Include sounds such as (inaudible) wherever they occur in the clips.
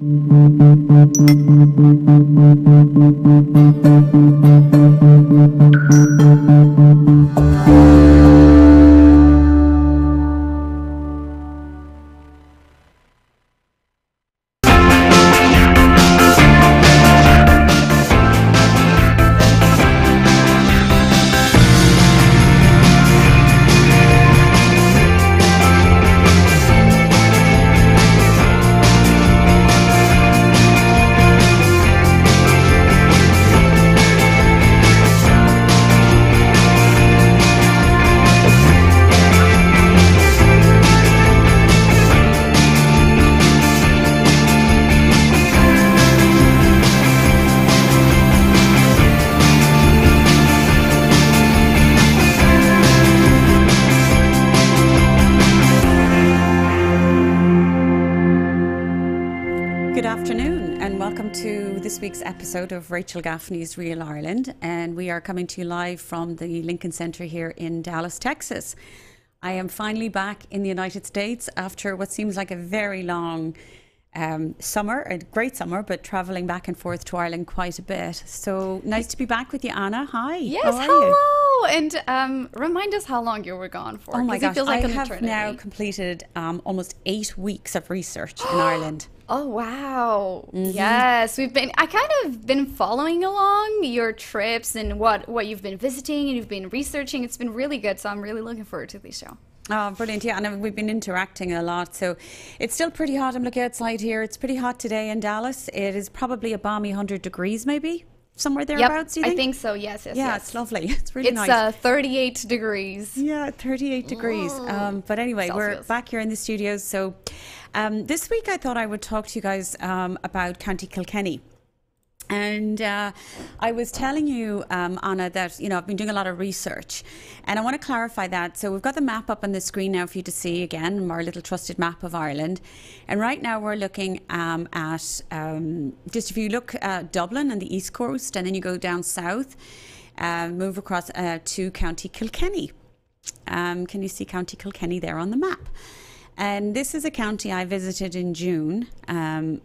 Good welcome to this week's episode of Rachel Gaffney's Real Ireland. And we are coming to you live from the Lincoln Center here in Dallas, Texas. I am finally back in the United States after what seems like a very long um, summer, a great summer, but traveling back and forth to Ireland quite a bit. So nice to be back with you, Anna. Hi. Yes, are you? hello. And um, remind us how long you were gone for. Oh my gosh, it feels like I have eternity. now completed um, almost eight weeks of research in (gasps) Ireland. Oh wow! Mm-hmm. Yes, we've been. I kind of been following along your trips and what what you've been visiting and you've been researching. It's been really good, so I'm really looking forward to this show. Oh, brilliant. Yeah, and we've been interacting a lot. So it's still pretty hot. I'm looking outside here. It's pretty hot today in Dallas. It is probably a balmy 100 degrees, maybe, somewhere thereabouts, do you I think? think so. Yes, yes, Yeah, yes. it's lovely. (laughs) It's really It's nice. uh, 38 degrees. yeah, 38 degrees. Um, but anyway, we're back here in the studios. So um, this week I thought I would talk to you guys um, about County Kilkenny. And uh, I was telling you, um, Anna, that you know I've been doing a lot of research, and I want to clarify that. So we've got the map up on the screen now for you to see again, our little trusted map of Ireland. And right now we're looking um, at um, just if you look at Dublin and the east coast, and then you go down south, uh, move across uh, to County Kilkenny. Um, can you see County Kilkenny there on the map? And this is a county I visited in June. Um,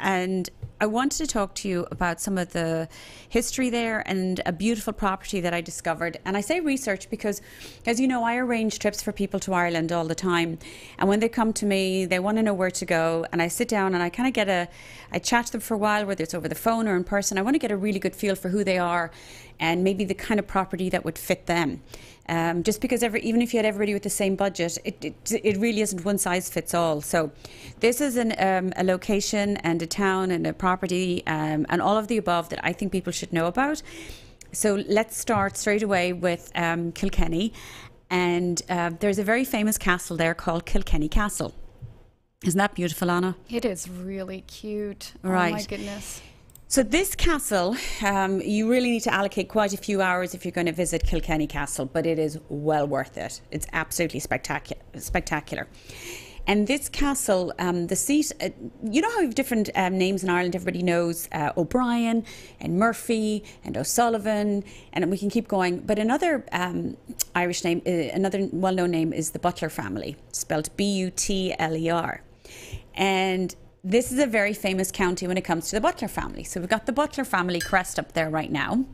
and I wanted to talk to you about some of the history there and a beautiful property that I discovered. And I say research because, as you know, I arrange trips for people to Ireland all the time. And when they come to me, they want to know where to go. And I sit down and I kind of get a, I chat them for a while, whether it's over the phone or in person. I want to get a really good feel for who they are and maybe the kind of property that would fit them. Um, just because every, even if you had everybody with the same budget, it, it, it really isn't one size fits all. So, this is an, um, a location and a town and a property um, and all of the above that I think people should know about. So, let's start straight away with um, Kilkenny. And uh, there's a very famous castle there called Kilkenny Castle. Isn't that beautiful, Anna? It is really cute. Oh my Right. goodness. So this castle, um, you really need to allocate quite a few hours if you're going to visit Kilkenny Castle, but it is well worth it. It's absolutely spectacular. Spectacular. And this castle, um, the seat, uh, you know how different um, names in Ireland. Everybody knows uh, O'Brien and Murphy and O'Sullivan, and we can keep going. But another um, Irish name, uh, another well-known name is the Butler family, spelled B-U-T-L-E-R. And this is a very famous county when it comes to the Butler family. So we've got the Butler family crest up there right now.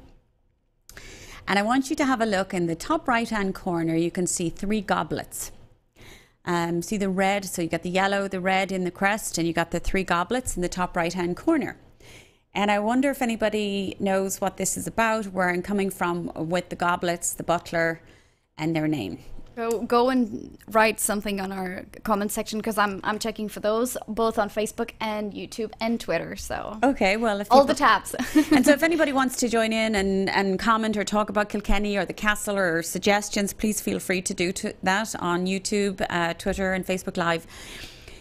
And I want you to have a look in the top right hand corner, you can see three goblets. Um, see the red, so you got the yellow, the red in the crest, and you got the three goblets in the top right hand corner. And I wonder if anybody knows what this is about, where I'm coming from with the goblets, the butler, and their name. Go go and write something on our comment section because I'm I'm checking for those both on Facebook and YouTube and Twitter. So Okay, well, if all people- the tabs. (laughs) and so if (laughs) anybody wants to join in and, and comment or talk about Kilkenny or the castle or suggestions, please feel free to do to that on YouTube, uh, Twitter, and Facebook Live.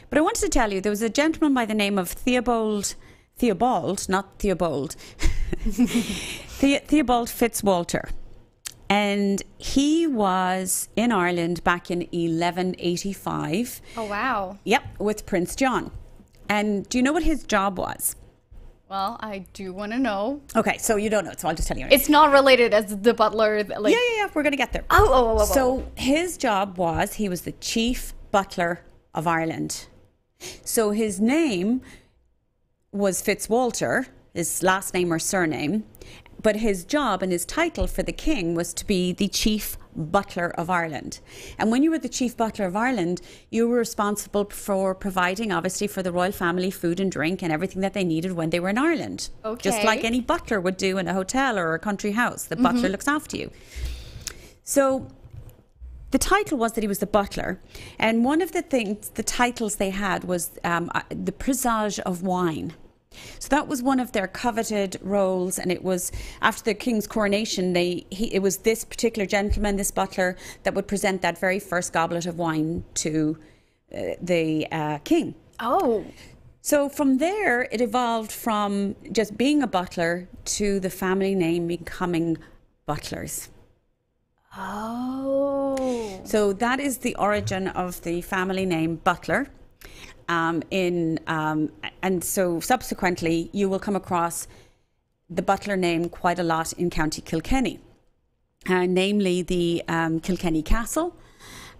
But I wanted to tell you there was a gentleman by the name of Theobald, Theobald, not Theobald, (laughs) the, Theobald Fitzwalter. And he was in Ireland back in 1185. oh wow. Yep, with Prince John. And do you know what his job was? Well, I do want to know. Okay, so you don't know, so I'll just tell you. It's not related as the butler. Like yeah, yeah, yeah. We're gonna get there. Oh, oh, oh, oh, oh. So his job was he was the chief butler of Ireland. So his name was Fitzwalter, his last name or surname, but his job and his title for the king was to be the chief butler of Ireland. And when you were the chief butler of Ireland, you were responsible for providing, obviously, for the royal family food and drink and everything that they needed when they were in Ireland. Okay. Just like any butler would do in a hotel or a country house. The butler looks after you. So the title was that he was the butler, and one of the things, the titles they had was um, uh, the prisage of wine. So that was one of their coveted roles, and it was after the king's coronation. They he, it was this particular gentleman, this butler, that would present that very first goblet of wine to uh, the uh, king. Oh, So from there, it evolved from just being a butler to the family name becoming butlers. oh, So that is the origin of the family name Butler. Um, in um, and so subsequently, you will come across the Butler name quite a lot in County Kilkenny, uh, namely the um, Kilkenny Castle.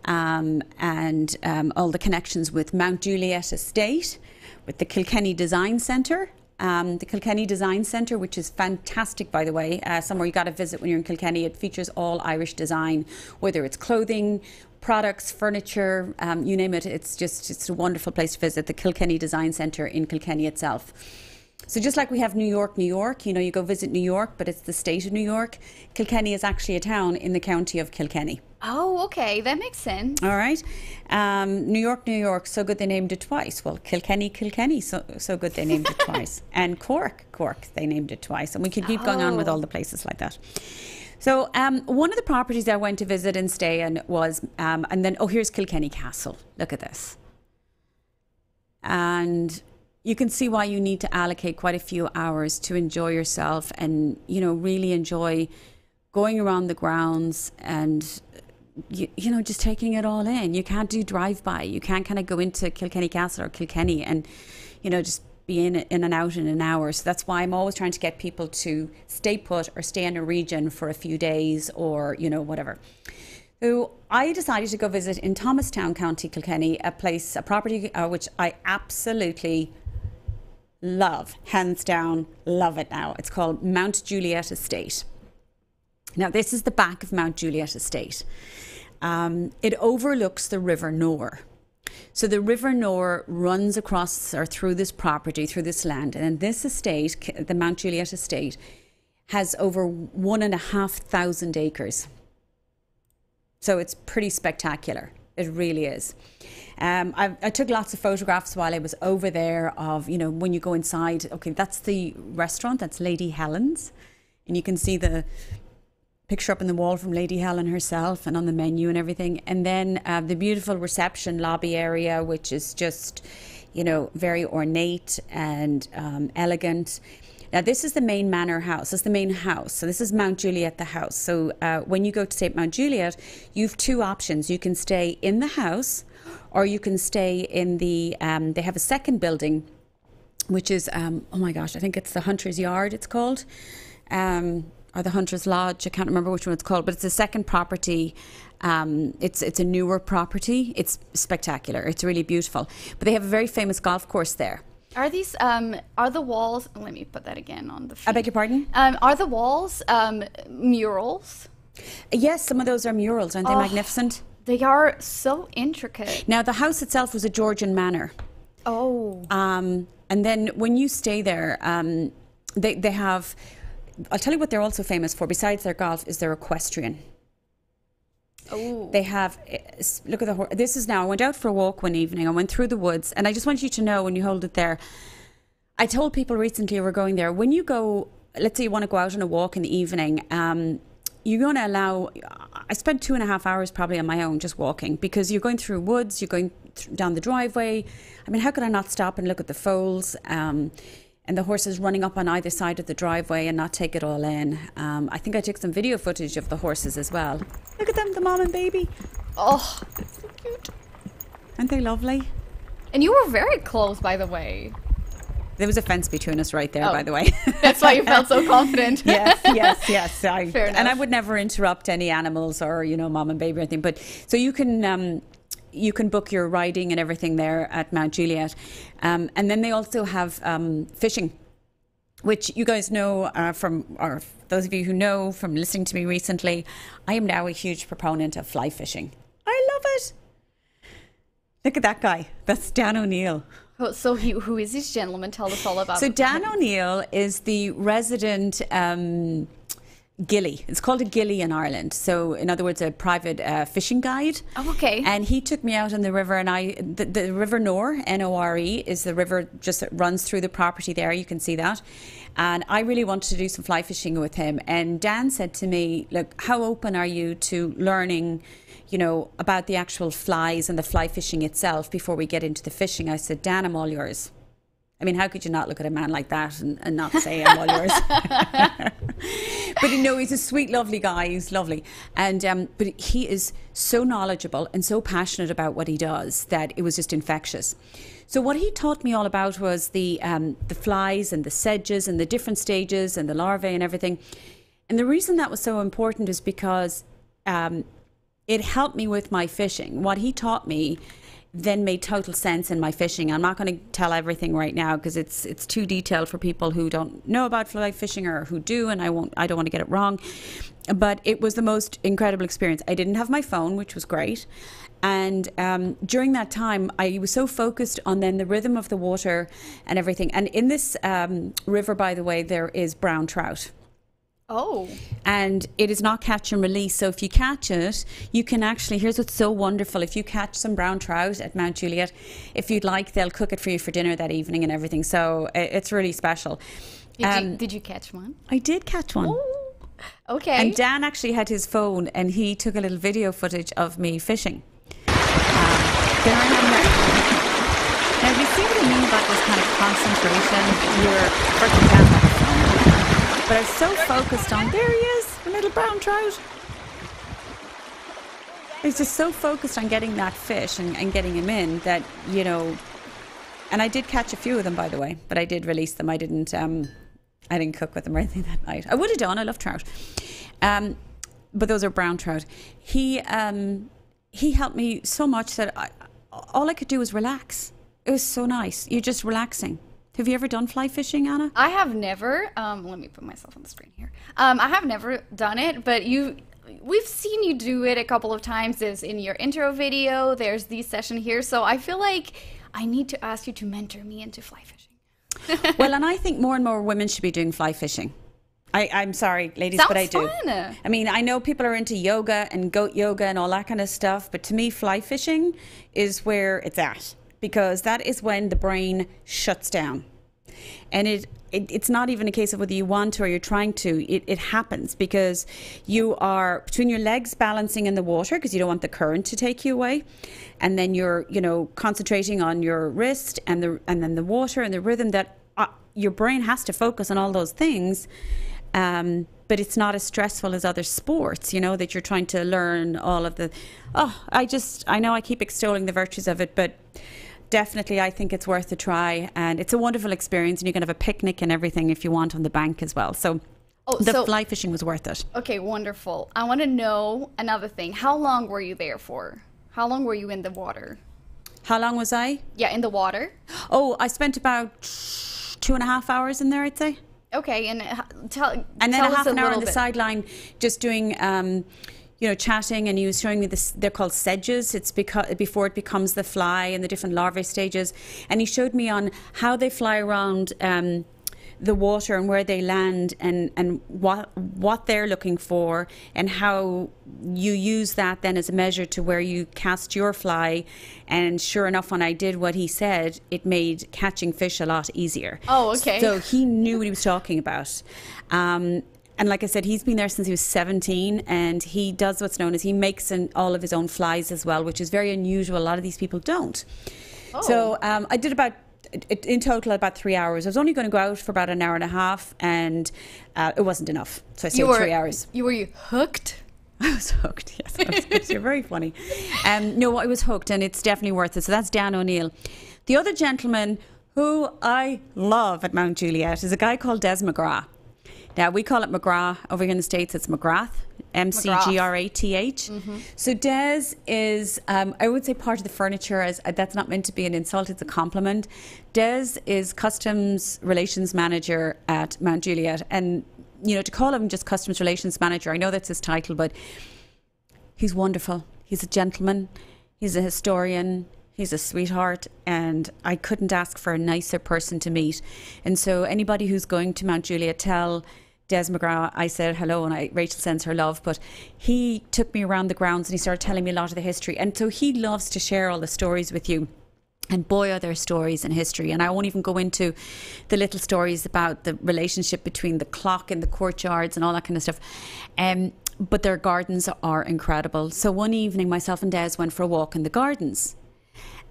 Um, and um, all the connections with Mount Juliet Estate, with the Kilkenny Design Centre, um, the Kilkenny Design Centre, which is fantastic, by the way, uh, somewhere you got to visit when you're in Kilkenny. It features all Irish design, whether it's clothing, products, furniture, um, you name it. It's just it's a wonderful place to visit. The Kilkenny Design Centre in Kilkenny itself. So just like we have New York, New York, you know, you go visit New York, but it's the state of New York. Kilkenny is actually a town in the county of Kilkenny. oh, okay, that makes sense. All right. Um, New York, New York, so good they named it twice. Well, Kilkenny, Kilkenny, so, so good they named it (laughs) twice. And Cork, Cork, they named it twice. And we could keep going on with Oh. all the places like that. So, um, one of the properties I went to visit and stay in was, um, and then, oh, here's Kilkenny Castle. Look at this. And you can see why you need to allocate quite a few hours to enjoy yourself and, you know, really enjoy going around the grounds and you, you know, just taking it all in. You can't do drive by. You can't kind of go into Kilkenny Castle or Kilkenny and, you know, just be in, in and out in an hour. So that's why I'm always trying to get people to stay put or stay in a region for a few days or, you know, whatever. So I decided to go visit in Thomastown, County Kilkenny, a place, a property uh, which I absolutely love, hands down, love it now. It's called Mount Juliet Estate. Now, this is the back of Mount Juliet Estate. Um, it overlooks the River Nore. So the River Nore runs across or through this property, through this land, and this estate, the Mount Juliet Estate, has over one and a half thousand acres. So it's pretty spectacular. It really is. Um, I, I took lots of photographs while I was over there of, you know, when you go inside, okay, that's the restaurant, that's Lady Helen's. And you can see the picture up in the wall from Lady Helen herself and on the menu and everything. And then uh, the beautiful reception lobby area, which is just, you know, very ornate and um, elegant. Now, this is the main manor house. This is the main house. So, this is Mount Juliet, the house. So, uh, when you go to at Mount Juliet, you have two options. You can stay in the house or you can stay in the, um, they have a second building, which is, um, oh my gosh, I think it's the Hunter's Yard, it's called. Um, or the Hunter's Lodge. I can't remember which one it's called, but it's a second property. Um, it's it's a newer property. It's spectacular. It's really beautiful. But they have a very famous golf course there. Are these um are the walls? Let me put that again on the. I beg your pardon? Um, are the walls um murals? Yes, some of those are murals. Aren't they Oh. magnificent? They are so intricate. Now the house itself was a Georgian manor. Oh, Um, and then when you stay there, um, they they have. I'll tell you what they're also famous for. Besides their golf, is their equestrian. oh, They have eh, look at the horse. This is now. I went out for a walk one evening. I went through the woods, and I just want you to know when you hold it there. I told people recently we're going there. When you go, let's say you want to go out on a walk in the evening. Um, you're going to allow. I spent two and a half hours probably on my own just walking because you're going through woods. You're going th- down the driveway. I mean, how could I not stop and look at the foals? Um, and the horses running up on either side of the driveway and not take it all in. Um, I think I took some video footage of the horses as well. Look at them, the mom and baby. oh, that's so cute. Aren't they lovely? And you were very close, by the way. There was a fence between us right there, Oh. by the way. (laughs) That's why you felt so confident. (laughs) yes, yes, yes. (laughs) I, Fair and I would never interrupt any animals or you know, mom and baby or anything. But so you can. Um, you can book your riding and everything there at Mount Juliet. Um, and then they also have um, fishing, which you guys know uh, from, or those of you who know from listening to me recently, I am now a huge proponent of fly fishing. I love it. Look at that guy. That's Dan O'Neill. Oh, so he, who is this gentleman? Tell us all about. So Dan O'Neill is the resident um, gilly. It's called a gilly in Ireland. So, in other words, a private uh, fishing guide. Oh, okay. And he took me out on the river, and I the, the River Nore, N O R E, is the river just that runs through the property there. You can see that. And I really wanted to do some fly fishing with him. And Dan said to me, "Look, how open are you to learning?" you know, about the actual flies and the fly fishing itself before we get into the fishing. I said, Dan, I'm all yours. I mean, how could you not look at a man like that and, and not say I'm all yours? (laughs) (laughs) but you know, he's a sweet, lovely guy. He's lovely, and um, but he is so knowledgeable and so passionate about what he does that it was just infectious. So what he taught me all about was the um, the flies and the sedges and the different stages and the larvae and everything. And the reason that was so important is because um, it helped me with my fishing. What he taught me then made total sense in my fishing. I'm not going to tell everything right now because it's it's too detailed for people who don't know about fly fishing or who do, and I won't. I don't want to get it wrong. But it was the most incredible experience. I didn't have my phone, which was great. And um, during that time, I was so focused on then the rhythm of the water and everything. And in this um, river, by the way, there is brown trout. Oh. And it is not catch and release. So if you catch it, you can actually, here's what's so wonderful. If you catch some brown trout at Mount Juliet, if you'd like, they'll cook it for you for dinner that evening and everything. So it's really special. Did, um, you, did you catch one? I did catch one. Ooh. Okay. And Dan actually had his phone and he took a little video footage of me fishing. Um, there I am now. Now, you see what I mean about this kind of concentration? You're that phone. But I was so focused on, there he is, a little brown trout. Was just so focused on getting that fish and, and getting him in that, you know, and I did catch a few of them, by the way, but I did release them. I didn't, um, I didn't cook with them or anything (laughs) that night. I would have done. I love trout, um, but those are brown trout. He, um, he helped me so much that I, all I could do was relax. It was so nice. You're just relaxing. Have you ever done fly fishing, Anna? I have never. Um, let me put myself on the screen here. Um, I have never done it, but you, we've seen you do it a couple of times. There's in your intro video. There's the session here. So I feel like I need to ask you to mentor me into fly fishing. (laughs) well, and I think more and more women should be doing fly fishing. I, I'm sorry, ladies, Sounds but I do. fun. I mean, I know people are into yoga and goat yoga and all that kind of stuff, but to me, fly fishing is where it's at because that is when the brain shuts down. And it, it it's not even a case of whether you want to or you're trying to. It, it happens because you are between your legs balancing in the water because you don't want the current to take you away, and then you're you know concentrating on your wrist and the and then the water and the rhythm that uh, your brain has to focus on all those things. Um, but it's not as stressful as other sports, you know, that you're trying to learn all of the. Oh, I just, I know I keep extolling the virtues of it, but definitely I think it's worth a try. And it's a wonderful experience, and you can have a picnic and everything if you want on the bank as well. So Oh, the so fly fishing was worth it. okay, wonderful. I want to know another thing. How long were you there for? How long were you in the water? How long was I? Yeah, in the water. Oh, I spent about two and a half hours in there, I'd say. Okay, and tell and then a half an hour on the sideline just doing um, you know chatting and he was showing me this they're called sedges it's because before it becomes the fly and the different larvae stages and he showed me on how they fly around um, the water and where they land and, and what what they're looking for and how you use that then as a measure to where you cast your fly and sure enough when I did what he said it made catching fish a lot easier Oh, okay. so he knew what he was talking about. Um, and like I said, he's been there since he was 17 and he does what's known as he makes an, all of his own flies as well, which is very unusual. A lot of these people don't. Oh. So um, I did about, in total, about three hours. I was only going to go out for about an hour and a half and uh, it wasn't enough. So I stayed were three hours. You were you hooked? (laughs) I was hooked. Yes, was hooked. You're very funny. Um, no, I was hooked, and it's definitely worth it. So that's Dan O'Neill. The other gentleman who I love at Mount Juliet is a guy called Des McGrath. Now we call it McGrath over here in the states. It's McGrath, M C G R A T H. So Des is, um, I would say, part of the furniture. As uh, that's not meant to be an insult; it's a compliment. Des is customs relations manager at Mount Juliet, and you know to call him just customs relations manager. I know that's his title, but he's wonderful. He's a gentleman. He's a historian. He's a sweetheart, and I couldn't ask for a nicer person to meet. And so, anybody who's going to Mount Juliet, tell Des McGrath I said hello, and I, Rachel sends her love. But he took me around the grounds and he started telling me a lot of the history. And so, he loves to share all the stories with you. And boy, are there stories in history. And I won't even go into the little stories about the relationship between the clock and the courtyards and all that kind of stuff. Um, but their gardens are incredible. So one evening, myself and Des went for a walk in the gardens.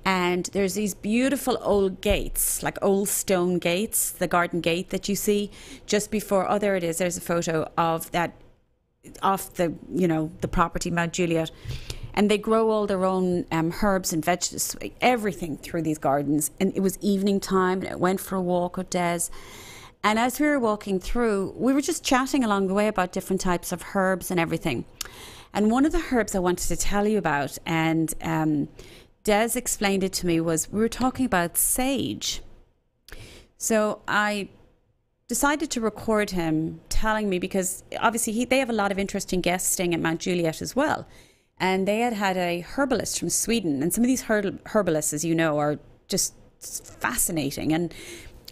And there's these beautiful old gates, like old stone gates, the garden gate that you see just before. Oh, there it is. There's a photo of that off the, you know, the property, Mount Juliet and they grow all their own um, herbs and vegetables, everything through these gardens. And it was evening time, and I went for a walk with Des. And as we were walking through, we were just chatting along the way about different types of herbs and everything. And one of the herbs I wanted to tell you about, and um, Des explained it to me, was we were talking about sage. So I decided to record him telling me because obviously he, they have a lot of interesting guests staying at Mount Juliet as well and they had had a herbalist from Sweden. And some of these herbalists, as you know, are just fascinating. And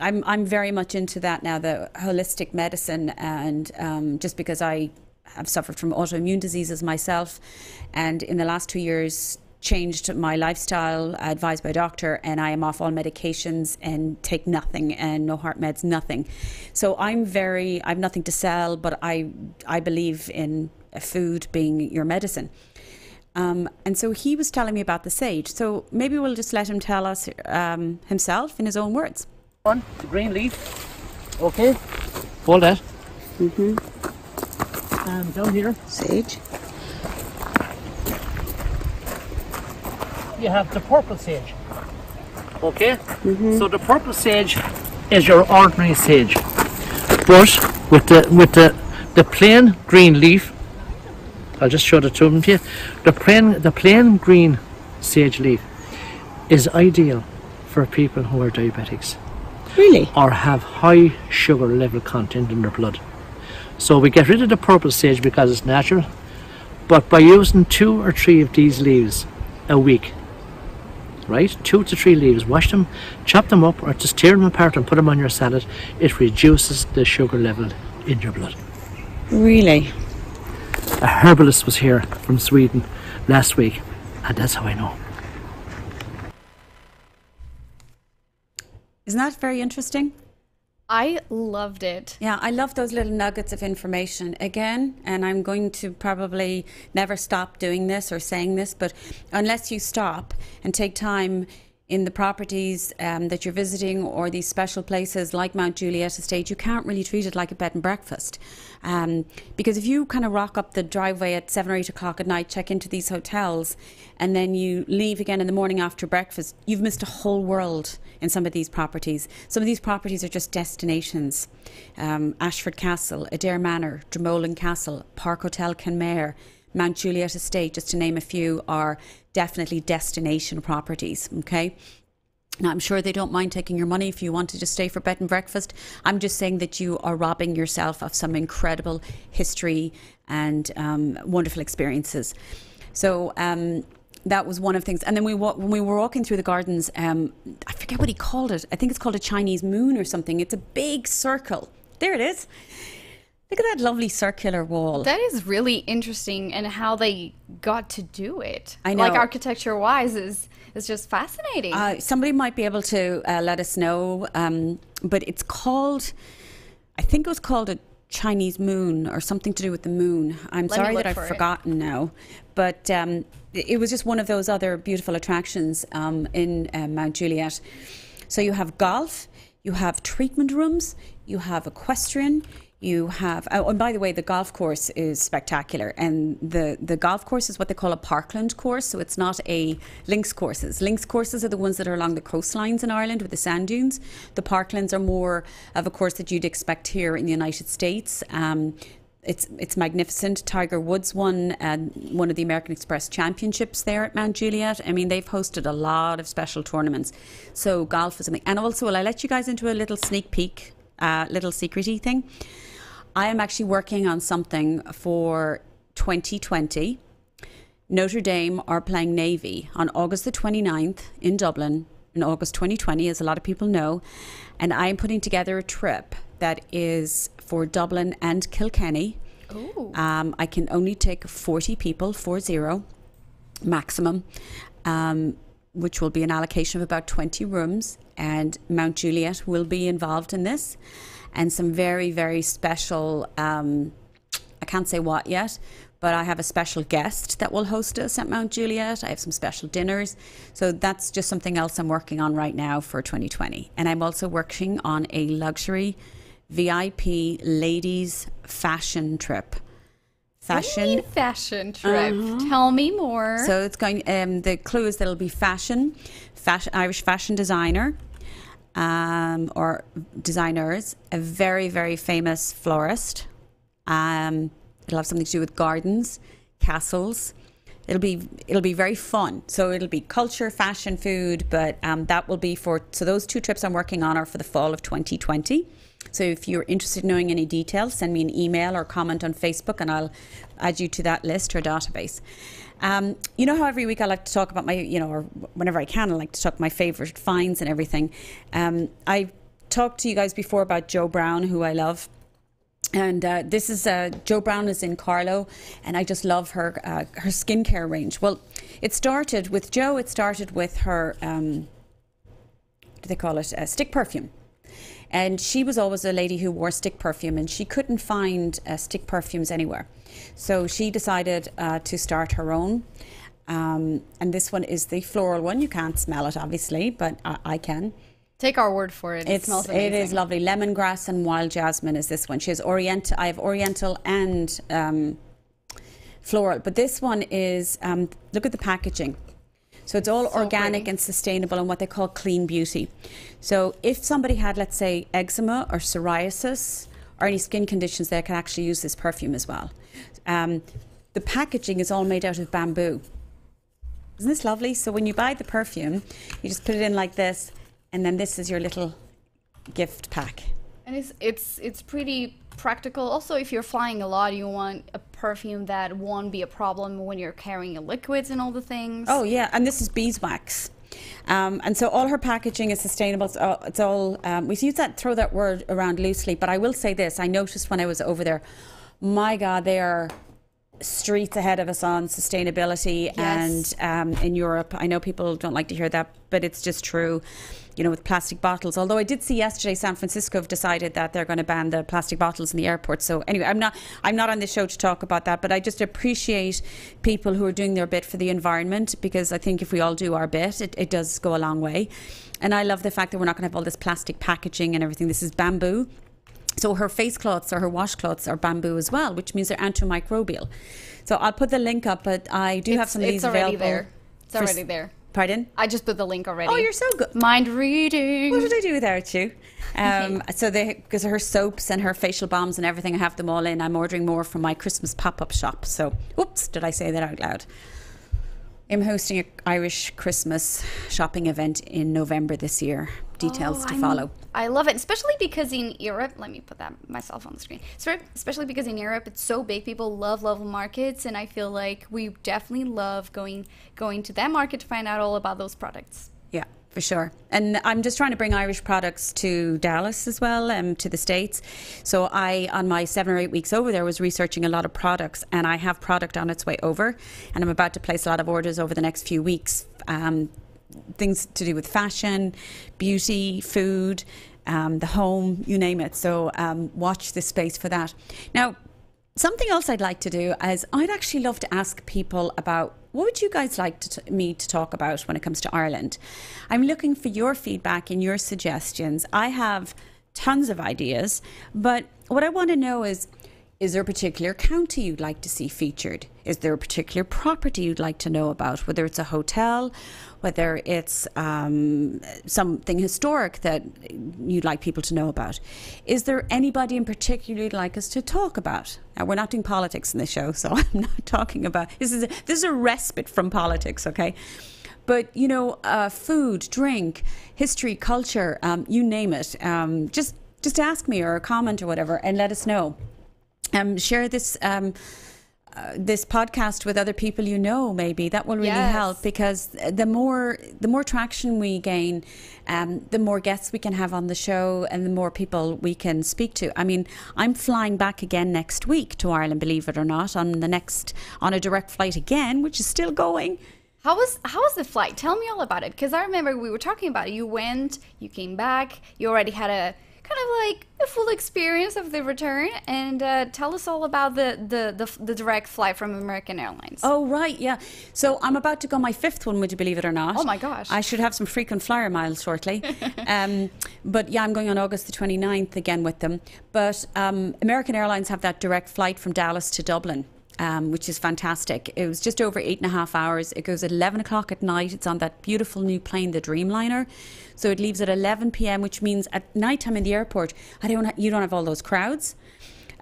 I'm I'm very much into that now, the holistic medicine, and um, just because I have suffered from autoimmune diseases myself, and in the last two years changed my lifestyle advised by a doctor and I am off all medications and take nothing and no heart meds nothing so I'm very I've nothing to sell but I I believe in food being your medicine um, and so he was telling me about the sage. So maybe we'll just let him tell us um, himself in his own words. One, the green leaf. Okay. Hold that. Mm-hmm. And down here. Sage. You have the purple sage. Okay. Mm-hmm. So the purple sage is your ordinary sage, but with the with the the plain green leaf I'll just show the two of them to you. The plain, the plain green sage leaf is ideal for people who are diabetics. Really? Or have high sugar level content in their blood. So we get rid of the purple sage because it's natural, but by using two or three of these leaves a week, right? Two to three leaves, wash them, chop them up, or just tear them apart and put them on your salad. It reduces the sugar level in your blood. Really? a herbalist was here from Sweden last week, and that's how I know. Isn't that very interesting? I loved it. Yeah, I love those little nuggets of information again. And I'm going to probably never stop doing this or saying this, but unless you stop and take time in the properties um, that you're visiting or these special places like Mount Juliet Estate, you can't really treat it like a bed and breakfast. Um, because if you kind of rock up the driveway at seven or eight o'clock at night, check into these hotels, and then you leave again in the morning after breakfast, you've missed a whole world in some of these properties. Some of these properties are just destinations. Um, Ashford Castle, Adare Manor, Dromoland Castle, Park Hotel Kenmare, Mount Juliet Estate, just to name a few, are definitely destination properties. Okay. Now, I'm sure they don't mind taking your money if you want to just stay for bed and breakfast. I'm just saying that you are robbing yourself of some incredible history and um, wonderful experiences. So, um, that was one of the things. And then we when we were walking through the gardens, um, I forget what he called it. I think it's called a Chinese moon or something. It's a big circle. There it is. Look at that lovely circular wall. That is really interesting, and how they got to do it. I know. Like architecture wise, is is just fascinating. Uh, somebody might be able to uh, let us know, um, but it's called. I think it was called a Chinese moon or something to do with the moon. I'm Let sorry that I've forgotten it. now, but um, it was just one of those other beautiful attractions um, in uh, Mount Juliet. So you have golf, you have treatment rooms, you have equestrian, You have, oh, and by the way, the golf course is spectacular. And the, the golf course is what they call a parkland course. So it's not a links courses. Links courses are the ones that are along the coastlines in Ireland with the sand dunes. The parklands are more of a course that you'd expect here in the United States. Um, it's it's magnificent. Tiger Woods won uh, one of the American Express Championships there at Mount Juliet. I mean, they've hosted a lot of special tournaments. So golf is something. And also, will I let you guys into a little sneak peek, uh, little secrety thing? I am actually working on something for 2020. Notre Dame are playing Navy on August the 29th in Dublin in August 2020, as a lot of people know. And I'm putting together a trip that is for Dublin and Kilkenny. Um, I can only take 40 people, 40 maximum, um, which will be an allocation of about 20 rooms. And Mount Juliet will be involved in this. And some very, very special, um, I can't say what yet, but I have a special guest that will host us at Mount Juliet. I have some special dinners. So that's just something else I'm working on right now for 2020. And I'm also working on a luxury VIP ladies fashion trip. What do you mean Fashion. fashion trip. Tell me more. So it's going. Um, the clue is that it'll be fashion, fashion Irish fashion designer, um, or designers. A very very famous florist. Um, it'll have something to do with gardens, castles. It'll be it'll be very fun. So it'll be culture, fashion, food. But um, that will be for. So those two trips I'm working on are for the fall of 2020. So if you're interested in knowing any details, send me an email or comment on Facebook, and I'll add you to that list or database. Um, you know how every week I like to talk about my, you know, or whenever I can, I like to talk my favorite finds and everything. Um, I talked to you guys before about Jo Browne, who I love. And uh, this is uh, Jo Browne is in Carlow, and I just love her uh, her skincare range. Well, it started with Jo. It started with her um, what do they call it? Uh, stick perfume. And she was always a lady who wore stick perfume, and she couldn't find uh, stick perfumes anywhere. So she decided uh, to start her own. Um, and this one is the floral one. You can't smell it, obviously, but I, I can. Take our word for it. It It's smells amazing. is lovely. Lemongrass and wild jasmine is this one. She has oriental. I have oriental and um, floral, but this one is um, look at the packaging. So it's all So organic pretty. and sustainable and what they call clean beauty. So if somebody had, let's say, eczema or psoriasis or any skin conditions, they can actually use this perfume as well. Um, the packaging is all made out of bamboo. Isn't this lovely? So when you buy the perfume, you just put it in like this, and then this is your little gift pack. And it's it's it's pretty practical. Also, if you're flying a lot, you want a perfume that won't be a problem when you're carrying your liquids and all the things. Oh yeah, and this is beeswax. Um, and so all her packaging is sustainable. It's all, it's all um, we use that throw that word around loosely, but I will say this: I noticed when I was over there, my God, they are streets ahead of us on sustainability Yes. and um, in Europe. I know people don't like to hear that, but it's just true. You know, with plastic bottles. Although I did see yesterday, San Francisco have decided that they're going to ban the plastic bottles in the airport. So anyway, I'm not I'm not on this show to talk about that, but I just appreciate people who are doing their bit for the environment because I think if we all do our bit, it, it does go a long way. And I love the fact that we're not going to have all this plastic packaging and everything. This is bamboo. So her face cloths or her washcloths are bamboo as well, which means they're antimicrobial. So I'll put the link up, but I do have some of it's these already available. there. It's already there. Pardon? I just put the link already. Oh, you're so good. mind reading. What did I do without you? (laughs) Um, so they, because her soaps and her facial bombs and everything, I have them all in. I'm ordering more from my Christmas pop-up shop. So, oops, did I say that out loud? I'm hosting an Irish Christmas shopping event in November this year. Details Oh, to follow. I love it, especially because in Europe, let me put that myself on the screen. So- Especially because in Europe, it's so big. People love local markets, and I feel like we definitely love going going to that market to find out all about those products. Yeah, for sure. And I'm just trying to bring Irish products to Dallas as well, um, to the States. So I, on my seven or eight weeks over there, was researching a lot of products, and I have product on its way over, and I'm about to place a lot of orders over the next few weeks. Um, things to do with fashion, beauty, food, um, the home, you name it. So um, watch this space for that. Now, something else I'd like to do is I'd actually love to ask people about what would you guys like to t- me to talk about when it comes to Ireland. I'm looking for your feedback and your suggestions. I have tons of ideas, but what I want to know is is there a particular county you'd like to see featured? Is there a particular property you'd like to know about? Whether it's a hotel, whether it's um, something historic that you'd like people to know about. Is there anybody in particular you'd like us to talk about? Now, we're not doing politics in the show, so (laughs) I'm not talking about this. Is a, this is a respite from politics, okay? But you know, uh, food, drink, history, culture, um, you name it. Um, just just ask me or a comment or whatever, and let us know um, share this um, uh, this podcast with other people you know maybe that will really Yes. help because the more the more traction we gain um, the more guests we can have on the show and the more people we can speak to i mean i'm flying back again next week to ireland believe it or not on the next on a direct flight again which is still going How was how was the flight? Tell me all about it because I remember we were talking about it. You went, you came back, you already had a kind of like a full experience of the return, and uh, tell us all about the, the the the direct flight from American Airlines. Oh, right, yeah. So I'm about to go my fifth one, would you believe it or not? Oh, my gosh. I should have some frequent flyer miles shortly. (laughs) um, but yeah, I'm going on August the 29th again with them. But um, American Airlines have that direct flight from Dallas to Dublin. Um, which is fantastic. It was just over eight and a half hours. It goes at 11 o'clock at night. It's on that beautiful new plane, the Dreamliner. So it leaves at 11 p.m., which means at night time in the airport, I don't ha- you don't have all those crowds.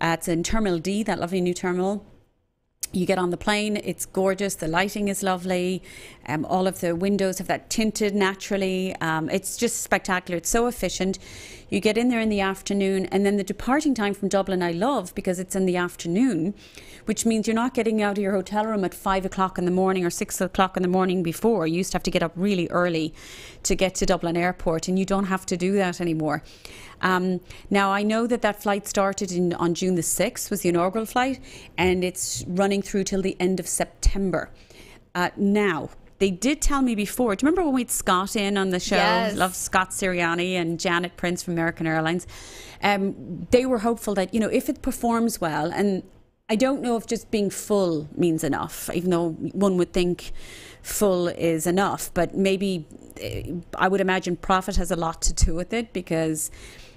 Uh, it's in Terminal D, that lovely new terminal you get on the plane it's gorgeous the lighting is lovely um, all of the windows have that tinted naturally um, it's just spectacular it's so efficient you get in there in the afternoon and then the departing time from dublin i love because it's in the afternoon which means you're not getting out of your hotel room at five o'clock in the morning or six o'clock in the morning before you used to have to get up really early to get to dublin airport and you don't have to do that anymore um, now I know that that flight started in, on June the 6th was the inaugural flight and it's running through till the end of September. Uh, now, they did tell me before. Do you remember when we had Scott in on the show? Yes. Love Scott Siriani and Janet Prince from American Airlines. Um, they were hopeful that, you know, if it performs well, and I don't know if just being full means enough, even though one would think full is enough, but maybe eh, I would imagine profit has a lot to do with it because.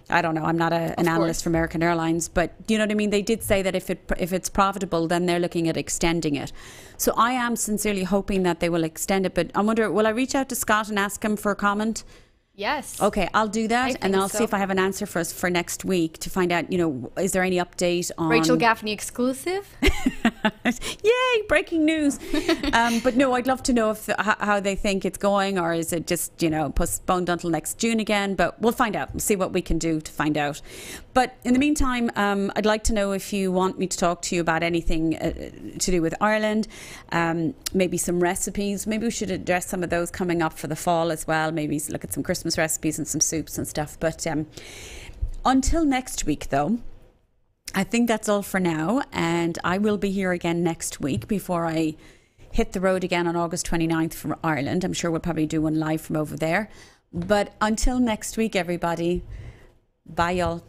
I don't know. I'm not a, an analyst for American Airlines, but you know what I mean. They did say that if it if it's profitable, then they're looking at extending it. So I am sincerely hoping that they will extend it. But I wonder, will I reach out to Scott and ask him for a comment? Yes. Okay, I'll do that, and I'll so. see if I have an answer for us for next week to find out. You know, is there any update on Rachel Gaffney exclusive. (laughs) Yay! Breaking news. (laughs) um, but no, I'd love to know if how, how they think it's going, or is it just you know postponed until next June again? But we'll find out. We'll see what we can do to find out. But in the meantime, um, I'd like to know if you want me to talk to you about anything uh, to do with Ireland, um, maybe some recipes. Maybe we should address some of those coming up for the fall as well. Maybe look at some Christmas recipes and some soups and stuff. But um, until next week, though. I think that's all for now, and I will be here again next week before I hit the road again on August 29th from Ireland. I'm sure we'll probably do one live from over there. But until next week, everybody, bye, y'all.